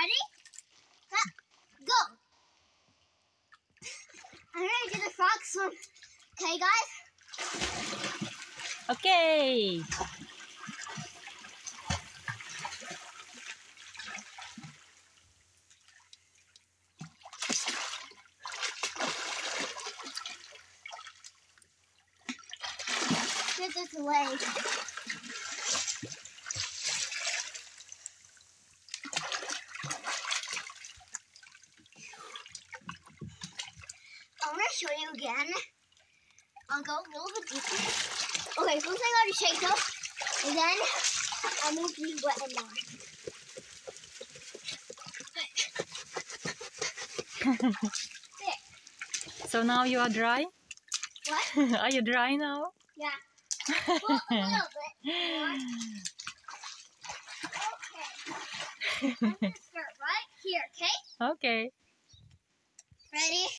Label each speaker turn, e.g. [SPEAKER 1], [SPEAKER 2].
[SPEAKER 1] Ready? Set, go. I'm to do the frog swim. Okay, guys?
[SPEAKER 2] Okay.
[SPEAKER 1] Get this leg. I want to show you again. I'll go a little bit deeper. Okay, first I gotta shake up, and then I'll move these wet and dry.
[SPEAKER 2] So now you are dry?
[SPEAKER 1] What?
[SPEAKER 2] are you dry now?
[SPEAKER 1] Yeah. Well, a little bit. Okay. I'm gonna start right here, okay?
[SPEAKER 2] okay.
[SPEAKER 1] Ready?